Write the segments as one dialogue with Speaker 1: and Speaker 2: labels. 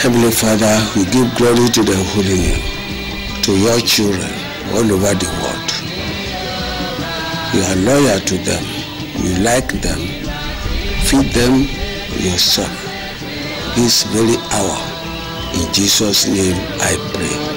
Speaker 1: Heavenly Father, we give glory to the holy name, to your children all over the world. You are loyal to them. You like them. Feed them yourself. This very hour. In Jesus' name I pray.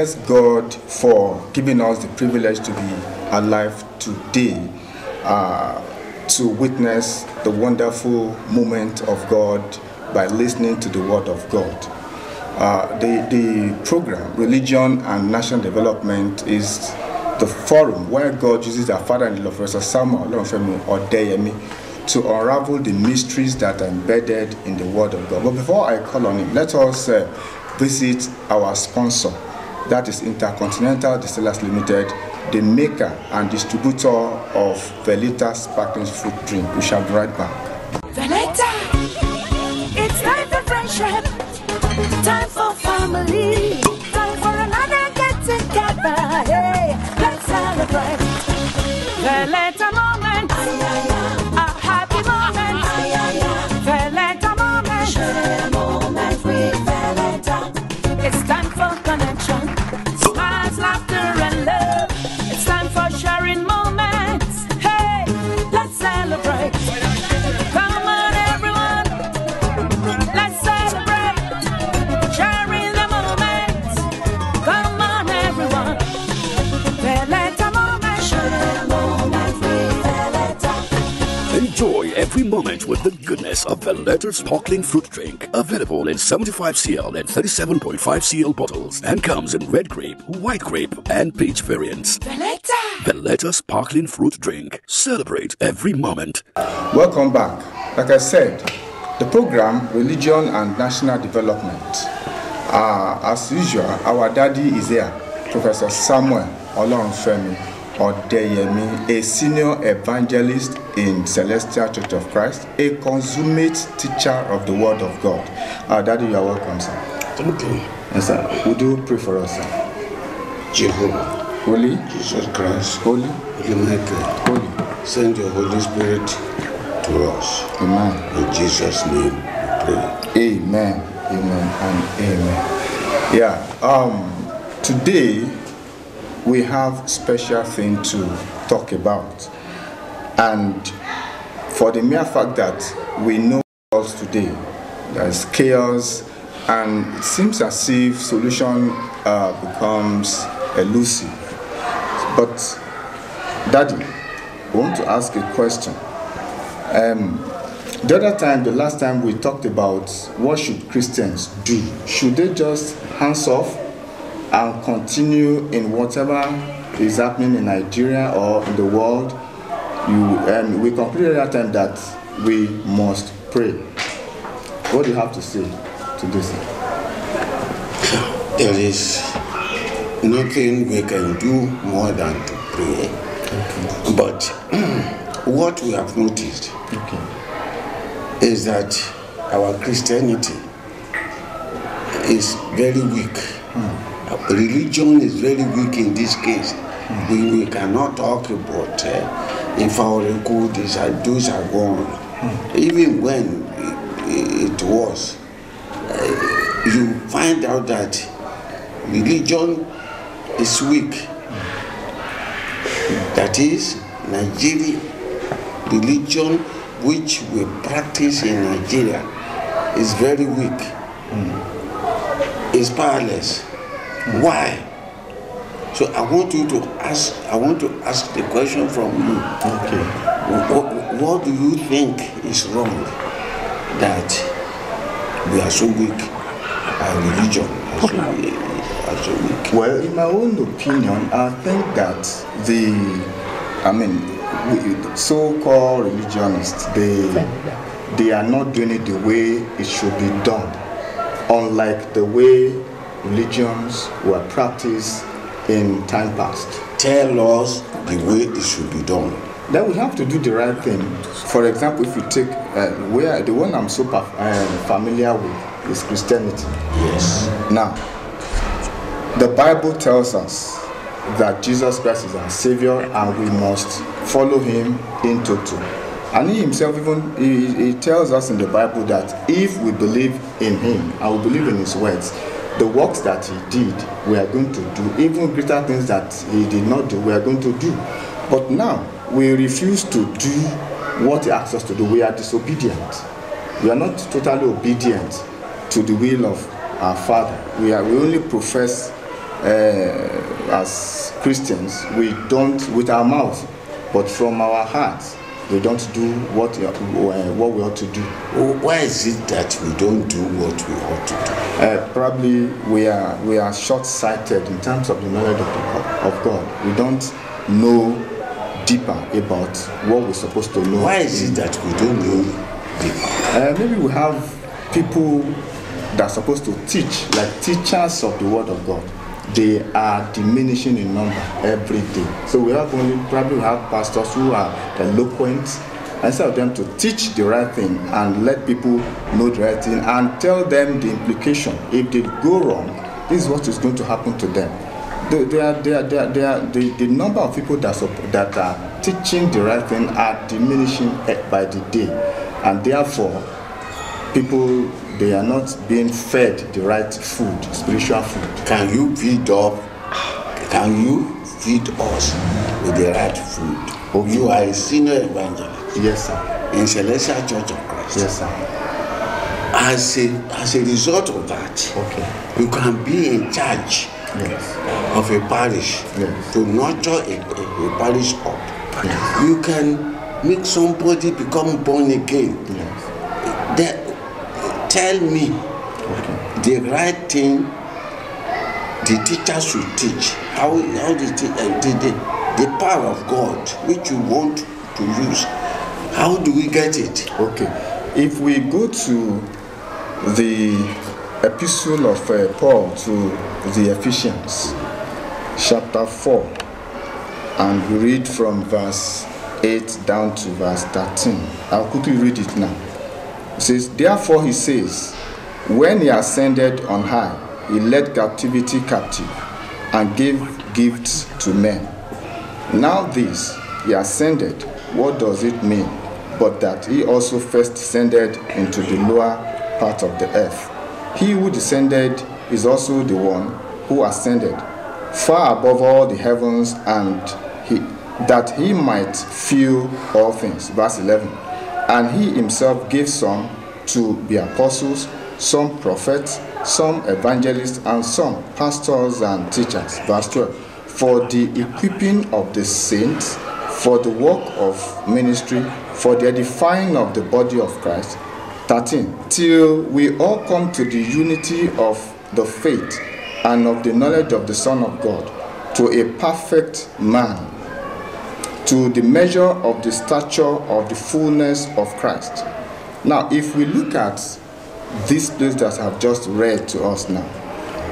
Speaker 2: Thanks God for giving us the privilege to be alive today uh, to witness the wonderful moment of God by listening to the Word of God. Uh, the, the program, Religion and National Development, is the forum where God uses our father in law, Professor Samuel Olorunfemi Odeyemi, to unravel the mysteries that are embedded in the Word of God. But before I call on him, let us uh, visit our sponsor that is Intercontinental Distillers Limited, the maker and distributor of Valletta sparkling fruit drink. We shall be right back.
Speaker 3: Valletta, it's time for friendship, time for family, time for another get together. Hey, let's celebrate. Valletta with the
Speaker 4: goodness of Valletta sparkling fruit drink. Available in 75cl and 37.5 cl bottles and comes in red grape, white grape, and peach variants.
Speaker 3: Veleta.
Speaker 4: Valletta sparkling fruit drink. Celebrate every moment.
Speaker 2: Welcome back. Like I said, the program Religion and National Development. Uh, as usual, our daddy is here, Professor Samuel Olorunfemi Odeyemi, a senior evangelist in Celestial Church of Christ, a consummate teacher of the Word of God. Uh, daddy, you are welcome, sir.
Speaker 1: Thank you.
Speaker 2: Yes, sir. Would you pray for us, sir?
Speaker 1: Jehovah,
Speaker 2: Holy,
Speaker 1: Jesus Christ,
Speaker 2: holy,
Speaker 1: Holy Michael,
Speaker 2: holy.
Speaker 1: send your Holy Spirit to us.
Speaker 2: Amen.
Speaker 1: In Jesus' name we pray.
Speaker 2: Amen. Amen and amen. Yeah. Um today we have special thing to talk about. And for the mere fact that we know us today, there's chaos and it seems as if solution uh, becomes elusive. But Daddy, I want to ask a question. Um, the other time, the last time we talked about what should Christians do? Should they just hands off and continue in whatever is happening in Nigeria or in the world? You and we concluded that we must pray. What do you have to say to this?
Speaker 1: There is nothing we can do more than to pray. But what we have noticed
Speaker 2: Okay.
Speaker 1: is that our Christianity is very weak. Our Religion is very weak in this case. We, we cannot talk about uh, if our record is uh, those are gone. Even when it, it was, uh, you find out that religion is weak. That is, Nigeria religion which we practice in Nigeria is very weak. It's powerless. Why? So I want you to ask. I want to ask the question from you.
Speaker 2: Okay.
Speaker 1: What, what do you think is wrong that we are so weak? Our religion are so, are so weak.
Speaker 2: Well, in my own opinion, I think that the, I mean, so-called religionists, they, they are not doing it the way it should be done, unlike the way religions were practiced in time past.
Speaker 1: Tell us the way it should be done.
Speaker 2: Then we have to do the right thing. For example, if you take uh, where the one I'm so uh, familiar with is Christianity.
Speaker 1: Yes.
Speaker 2: Now, the Bible tells us that Jesus Christ is our Savior and we must follow Him in total. And He Himself, even he, he tells us in the Bible that if we believe in Him and we believe in His words, the works that He did, we are going to do. Even greater things that He did not do, we are going to do. But now, we refuse to do what He asks us to do. We are disobedient. We are not totally obedient to the will of our Father. We are we only profess uh, as Christians. We don't with our mouth, but from our hearts, we don't do what uh, what we ought to do.
Speaker 1: Why is it that we don't do what we ought to do?
Speaker 2: Uh, probably we are we are short-sighted in terms of the knowledge of, the, of God. We don't know deeper about what we're supposed to know.
Speaker 1: Why is it that we don't know the
Speaker 2: Uh, maybe we have people that are supposed to teach, like teachers of the Word of God. They are diminishing in number every day. So we have only probably have pastors who are eloquent. Instead of them to teach the right thing and let people know the right thing and tell them the implication. If they go wrong, this is what is going to happen to them. The, they are, they are, they are, they are, the, the number of people that, that are teaching the right thing are diminishing eh, by the day. And therefore, people they are not being fed the right food spiritual food
Speaker 1: Can you feed up? Can you feed us with the right food? You are a senior evangelist
Speaker 2: yes sir
Speaker 1: in Celestial Church of Christ.
Speaker 2: yes sir
Speaker 1: As a as a result of that,
Speaker 2: okay
Speaker 1: you can be in charge
Speaker 2: yes
Speaker 1: of a parish
Speaker 2: Yes.
Speaker 1: to nurture a, a, a parish up.
Speaker 2: Yes.
Speaker 1: You can make somebody become born again.
Speaker 2: yes
Speaker 1: tell me
Speaker 2: okay
Speaker 1: the right thing the teacher should teach. How, how the, uh, the, the, the power of God which you want to use. How do we get it?
Speaker 2: okay if we go to the epistle of uh, paul to the ephesians chapter 4 and we read from verse 8 down to verse 13 i'll quickly read it now Says, Therefore he says, When he ascended on high, he led captivity captive and gave gifts to men. Now this, he ascended, what does it mean? But that he also first descended into the lower part of the earth. He who descended is also the one who ascended far above all the heavens and he that he might fill all things. Verse 11. And he himself gave some to be apostles, some prophets, some evangelists, and some pastors and teachers. Verse 12. For the equipping of the saints, for the work of ministry, for the edifying of the body of Christ. 13. Till we all come to the unity of the faith and of the knowledge of the Son of God, to a perfect man to the measure of the stature of the fullness of Christ. Now, if we look at this place that I've just read to us now,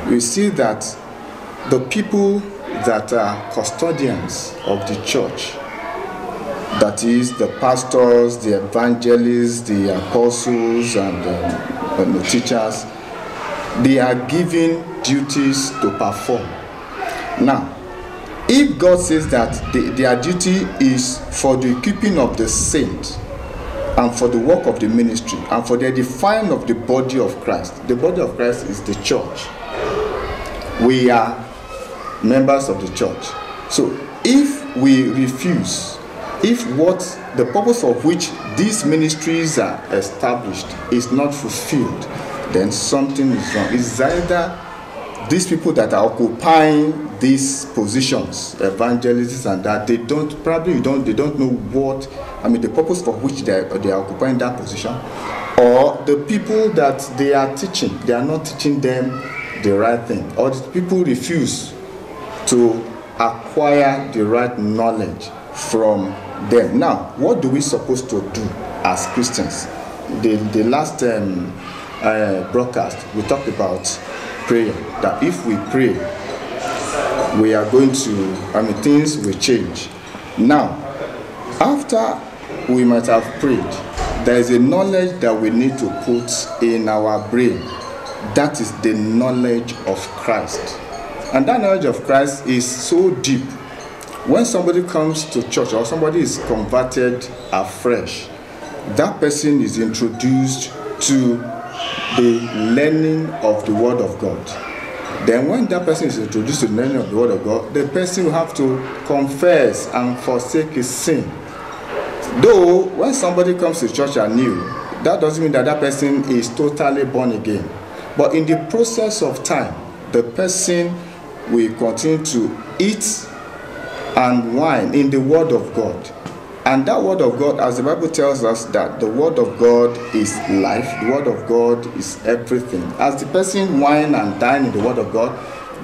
Speaker 2: we see that the people that are custodians of the church, that is, the pastors, the evangelists, the apostles, and, um, and the teachers, they are given duties to perform. Now, if God says that the, their duty is for the keeping of the saint and for the work of the ministry and for the edifying of the body of Christ, the body of Christ is the church. We are members of the church. So if we refuse if what the purpose of which these ministries are established is not fulfilled, then something is wrong. It's either these people that are occupying these positions, evangelists and that, they don't probably don't they don't know what I mean the purpose for which they are, they are occupying that position, or the people that they are teaching, they are not teaching them the right thing, or the people refuse to acquire the right knowledge from them. Now, what do we supposed to do as Christians? The the last um, uh, broadcast we talked about prayer. That if we pray, we are going to. I mean, things will change. Now, after we might have prayed, there is a knowledge that we need to put in our brain. That is the knowledge of Christ. And that knowledge of Christ is so deep. When somebody comes to church or somebody is converted afresh, that person is introduced to the learning of the Word of God. Then, when that person is introduced to the learning of the Word of God, the person will have to confess and forsake his sin. Though, when somebody comes to church anew, that doesn't mean that that person is totally born again. But in the process of time, the person will continue to eat and wine in the Word of God. And that Word of God, as the Bible tells us, that the Word of God is life, the Word of God is everything. As the person wine and dine in the Word of God,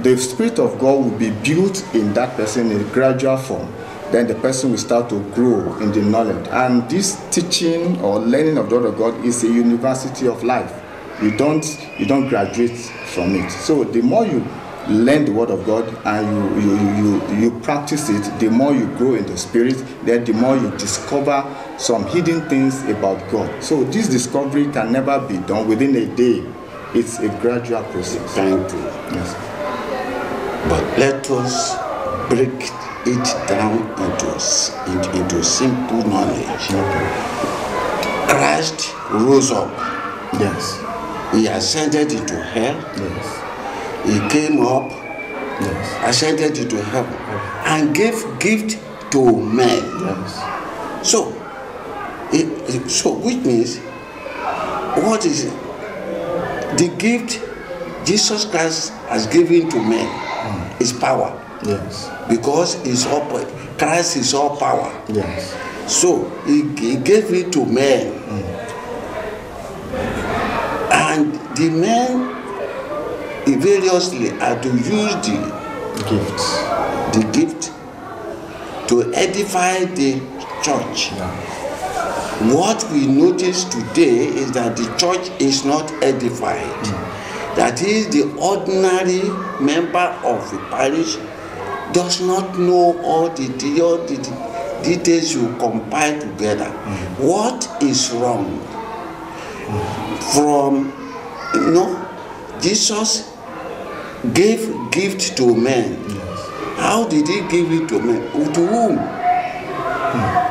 Speaker 2: the Spirit of God will be built in that person in gradual form. Then the person will start to grow in the knowledge. And this teaching or learning of the Word of God is a university of life. You don't you don't graduate from it. So the more you learn the word of God and you, you, you, you practice it, the more you grow in the spirit, then the more you discover some hidden things about God. So this discovery can never be done within a day. It's a gradual process.
Speaker 1: Thank you.
Speaker 2: Yes.
Speaker 1: But let us break it down into, into, into simple knowledge. Christ rose up.
Speaker 2: Yes.
Speaker 1: He ascended into hell.
Speaker 2: Yes.
Speaker 1: He came up,
Speaker 2: Yes.
Speaker 1: ascended into heaven, and gave gift to men.
Speaker 2: Yes.
Speaker 1: So, it, it- so which means, what is it? The gift Jesus Christ has given to men is power,
Speaker 2: Yes.
Speaker 1: because it's all Christ is all power.
Speaker 2: Yes.
Speaker 1: So he, he gave it to men, and the men variously are to use the
Speaker 2: Gifts.
Speaker 1: the gift to edify the church. What we notice today is that the church is not edified. That is, the ordinary member of the parish does not know all the, all the de- details you compile together. What is wrong? From, you know, Jesus gave gift to men. How did he give it to men? To whom?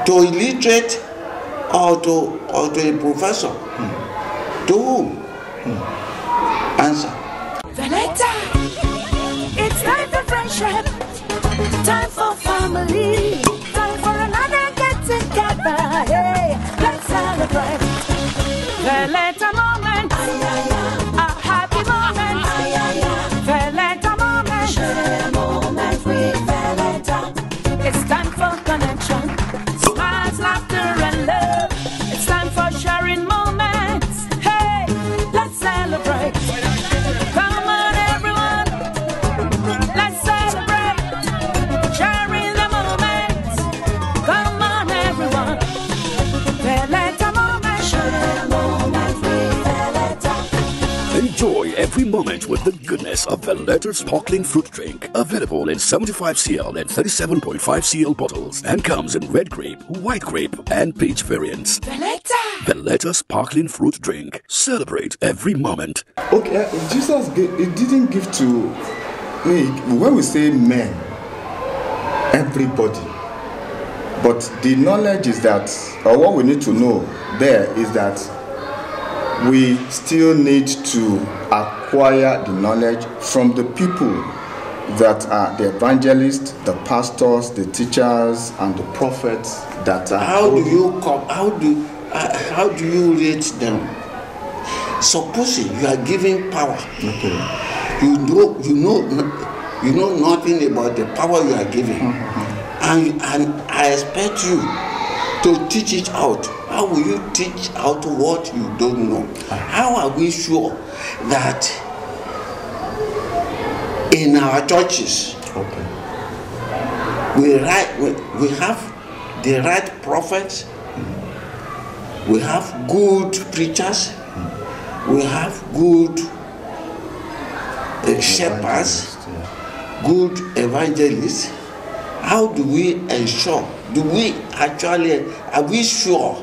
Speaker 1: To illiterate or to or to a professor? To whom? Answer.
Speaker 3: Valletta, it's time for friendship, time for family,
Speaker 4: every moment with the goodness of Valletta Sparkling Fruit Drink. Available in 75cl and 37.5 cl bottles and comes in red grape, white grape, and peach variants.
Speaker 3: Veleta.
Speaker 4: Valletta Sparkling Fruit Drink. Celebrate every moment.
Speaker 2: Okay, uh, Jesus gave, he didn't give to me, when we say men, everybody. But the knowledge is that, or what we need to know there is that we still need to acquire the knowledge from the people that are the evangelists, the pastors, the teachers, and the prophets that are
Speaker 1: how do
Speaker 2: holding-
Speaker 1: you come how do uh, how do you rate them? Supposing you are giving power.
Speaker 2: Okay.
Speaker 1: you know you know you know nothing about the power you are giving. And and i expect you to teach it out how will you teach out what you don't know how are we sure that in our churches
Speaker 2: Okay.
Speaker 1: we right we, we have the right prophets we have good preachers we have good uh, shepherds
Speaker 2: yeah.
Speaker 1: good evangelists how do we ensure do we actually are we sure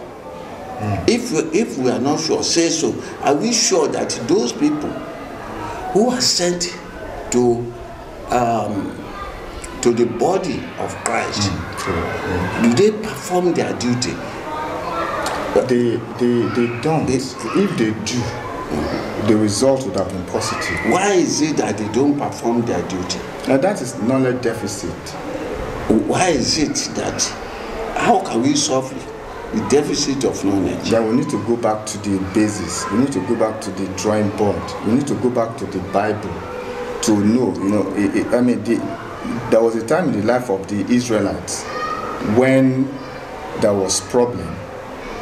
Speaker 1: if we if we are not sure say so are we sure that those people who are sent to um, to the body of christ
Speaker 2: yeah.
Speaker 1: do they perform their duty
Speaker 2: They, they, they don't.
Speaker 1: They-
Speaker 2: if they do, the result would have been positive.
Speaker 1: why is it that they don't perform their duty
Speaker 2: Now that is knowledge deficit.
Speaker 1: why is it that how can we solve the deficit of knowledge
Speaker 2: Then we need to go back to the basis. We need to go back to the drawing board. We need to go back to the Bible to know. You know, it, it- I mean, the, there was a time in the life of the Israelites when there was problem.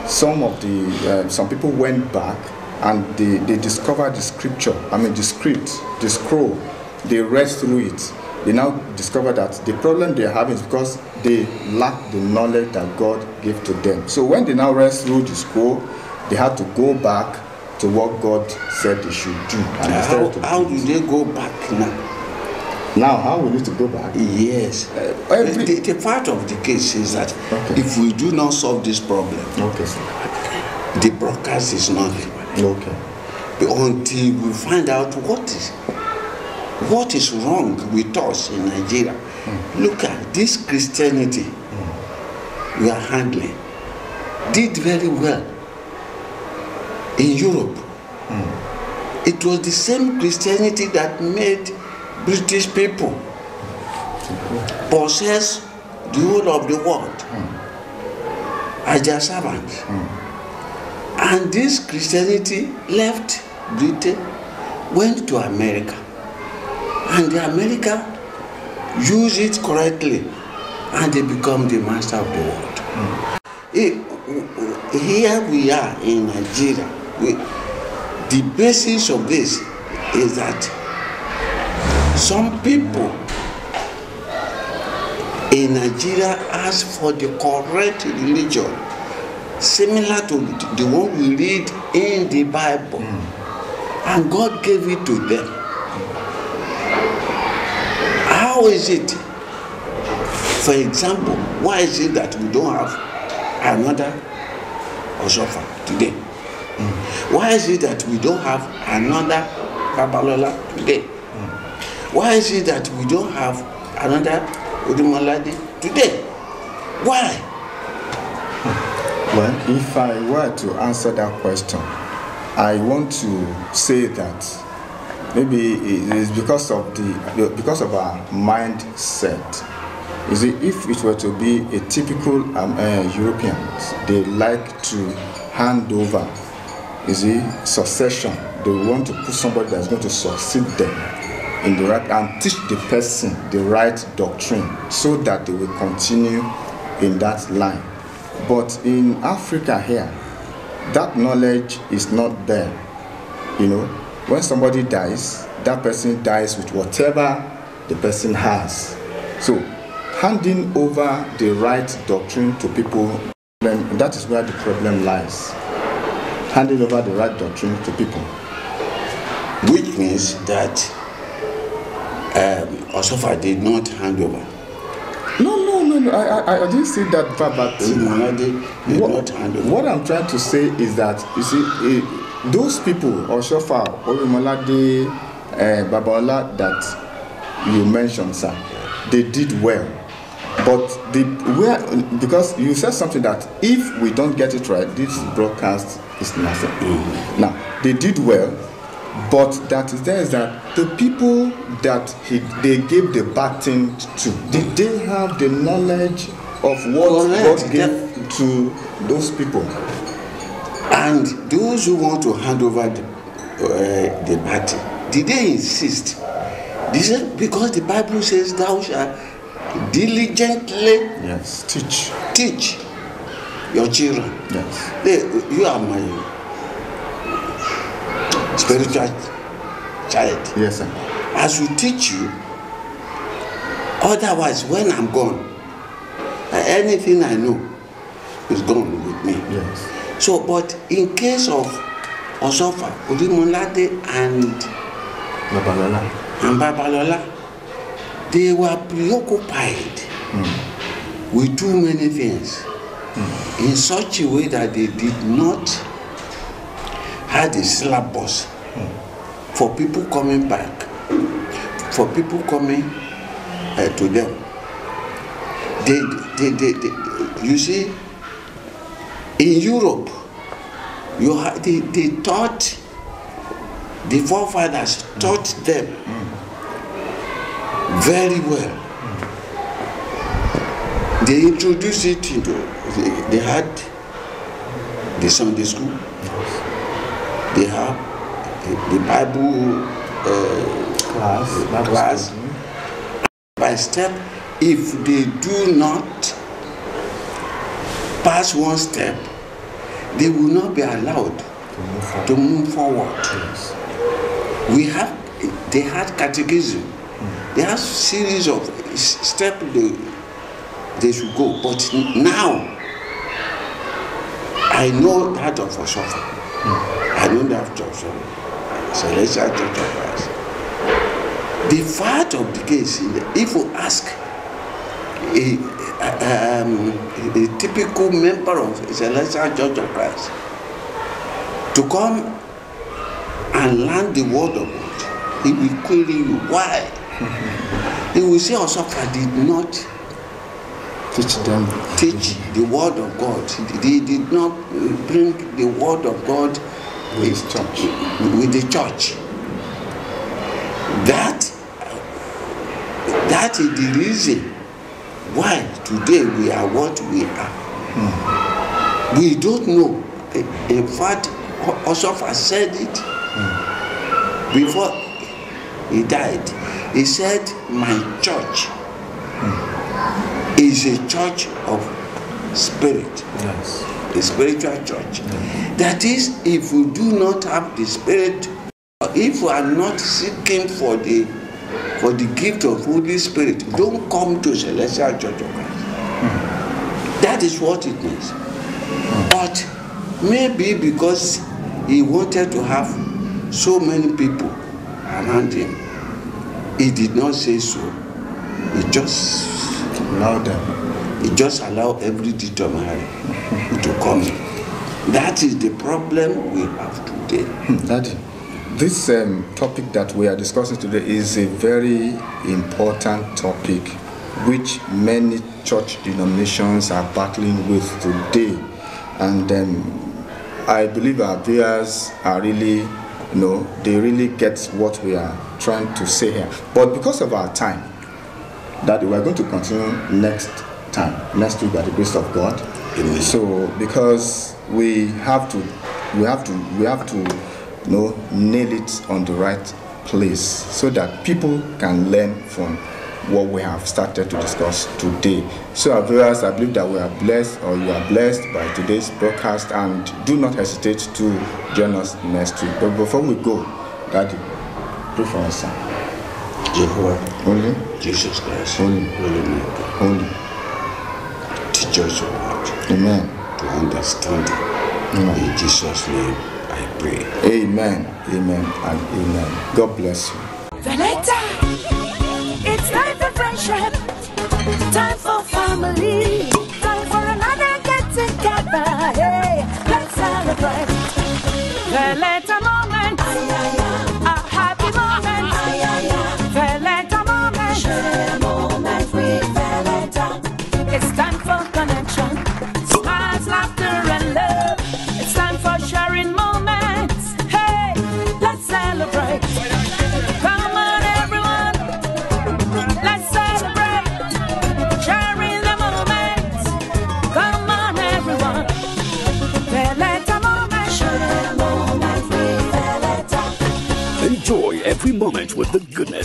Speaker 2: Some of the uh, some people went back and they, they discovered the scripture. I mean, the script, the scroll. They read through it. They now discover that the problem they're having is because they lack the knowledge that God gave to them. So when they now read through the scroll, they had to go back to what God said they should do. And they
Speaker 1: how,
Speaker 2: to
Speaker 1: how
Speaker 2: do
Speaker 1: they go back now
Speaker 2: Now, how we need to go back?
Speaker 1: yes uh,
Speaker 2: every-
Speaker 1: the, the part of the case is that
Speaker 2: Okay.
Speaker 1: if we do not solve this problem
Speaker 2: Okay,
Speaker 1: the broadcast is not.
Speaker 2: Okay.
Speaker 1: until we find out what is what is wrong with us in nigeria? Hmm. Look at this christianity we are handling. Did very well in europe. Hmm. It was the same christianity that made british people possess the whole of the world hmm. as their servants. And this christianity left britain went to america and the america use it correctly and they become the master of the world. Eh, here we are in nigeria. We, the basis of this is that some people in nigeria ask for the correct religion similar to the one we read in the bible. And god gave it to them how is it? For example why is it that we don't have another osofa today? Why is it that we don't have another babalola today? Why is it that we don't have another odumolade today? Why?
Speaker 2: Well, if I were to answer that question, I want to say that maybe it is because of the because of our mindset. You see, if it were to be a typical um, uh, Europeans, they like to hand over. You see, succession. They want to put somebody that's going to succeed them in the right and teach the person the right doctrine so that they will continue in that line. But in Africa here, that knowledge is not there. You know, when somebody dies, that person dies with whatever the person has. So, handing over the right doctrine to people, then that is where the problem lies. Handing over the right doctrine to people.
Speaker 1: which means that um, Oschoffa did not hand over
Speaker 2: No, no, no, no. I, I, I didn't say that verbatim.
Speaker 1: Orimolade did
Speaker 2: what,
Speaker 1: not hand over
Speaker 2: what I'm trying to say is that you see, eh, those people, Oshofa, Orumolade, uh, Babaola, that you mentioned, sir, they did well. But the where because you said something that if we don't get it right, this broadcast is nothing. Now they did well, but that is there is that the people that he they gave the baton to, did they have the knowledge of what
Speaker 1: Correct.
Speaker 2: God gave? To those people.
Speaker 1: And those who want to hand over the, uh, the party, did they insist? They said, because the Bible says, Thou shalt diligently
Speaker 2: Yes. Teach.
Speaker 1: teach your children.
Speaker 2: Yes.
Speaker 1: They, you are my spiritual child.
Speaker 2: Yes, sir.
Speaker 1: As we teach you, otherwise, when I'm gone, anything I know is gone with me.
Speaker 2: Yes.
Speaker 1: So, but in case of Osofa, Odimolade, and
Speaker 2: Babalola.
Speaker 1: and Babalola, they were preoccupied with too many things in such a way that they did not have the syllabus for people coming back, for people coming uh, to them. They, they, they, they, you see, in Europe, you ha- they, they taught, the forefathers taught mm. them very well. They introduced it into, they, they had the Sunday school, they have the, uh, Bible
Speaker 2: Class. Bible
Speaker 1: class.
Speaker 2: study.
Speaker 1: by step. If they do not pass one step, they will not be allowed
Speaker 2: To move forward.
Speaker 1: to move forward.
Speaker 2: Yes.
Speaker 1: we have they had catechism they have series of s- step they, they should go but now i know that of Oschoffa hmm. i know that of Oschoffa. celestial church of christ the fact of the case is if you ask a, um, a typical member of celestial church of christ to come and learn the word of God, he will query you why. he will say Osofa did not
Speaker 2: Teach them.
Speaker 1: teach the word of God. He did not bring the word of God
Speaker 2: With his church.
Speaker 1: with the church. That that is the reason why today we are what we are. We don't know. In fact, Osofa said it before he died. He said, My church is a church of spirit
Speaker 2: Yes.
Speaker 1: a spiritual church. That is, if we do not have the spirit, if we are not seeking for the for the gift of Holy Spirit, don't come to Celestial Church of Christ. That is what it means. But maybe because he wanted to have so many people around him, he did not say so. He just
Speaker 2: Allow them.
Speaker 1: he just allow every determinary to come. That is the problem we have today.
Speaker 2: Hmm, Daddy, this um, topic that we are discussing today is a very important topic which many church denominations are battling with today. And um, I believe our viewers are really, you know, they really get what we are trying to say here. But because of our time, that we are going to continue next time, next week by the grace of God.
Speaker 1: Amen.
Speaker 2: So because we have to, we have to, we have to, you know, nail it on the right place so that people can learn from what we have started to discuss today. So our viewers, I believe that we are blessed or you are blessed by today's broadcast and do not hesitate to join us next week. But before we go, Daddy, pray for us.
Speaker 1: Jehovah,
Speaker 2: Holy,
Speaker 1: Jesus Christ,
Speaker 2: Holy.
Speaker 1: Holy
Speaker 2: holy.
Speaker 1: teach us your word
Speaker 2: Amen.
Speaker 1: to understand it. In Jesus' name, I pray.
Speaker 2: Amen. Amen and amen. God bless you.
Speaker 3: Valletta, it's time for friendship, time for family,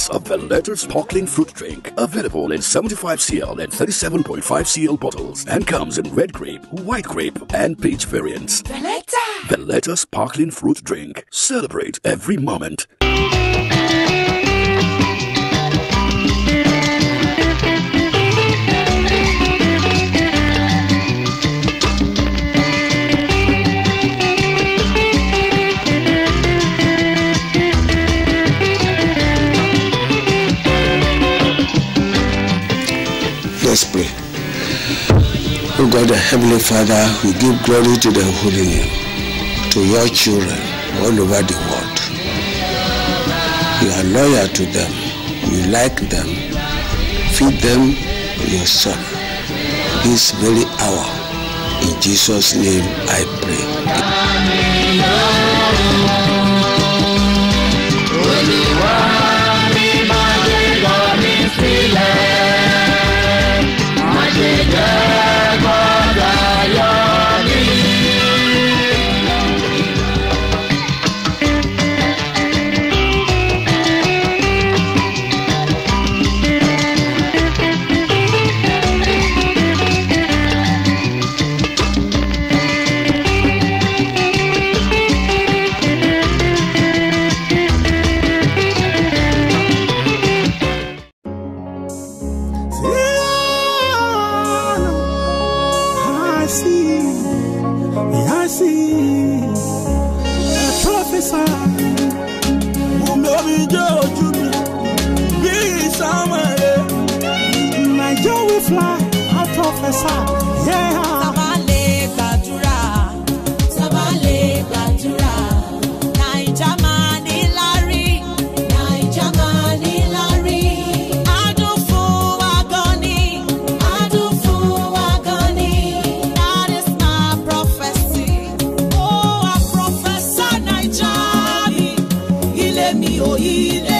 Speaker 4: of Valletta Sparkling Fruit Drink. Available in 75cl and 37.5cl bottles and comes in red grape, white grape, and peach variants.
Speaker 3: Valletta.
Speaker 4: Valletta Sparkling Fruit Drink. Celebrate every moment.
Speaker 1: God, the Heavenly Father, we give glory to the holy name, to your children all over the world. You are loyal to them. You like them. Feed them yourself. This very hour. In Jesus' name I pray.
Speaker 5: Oh, a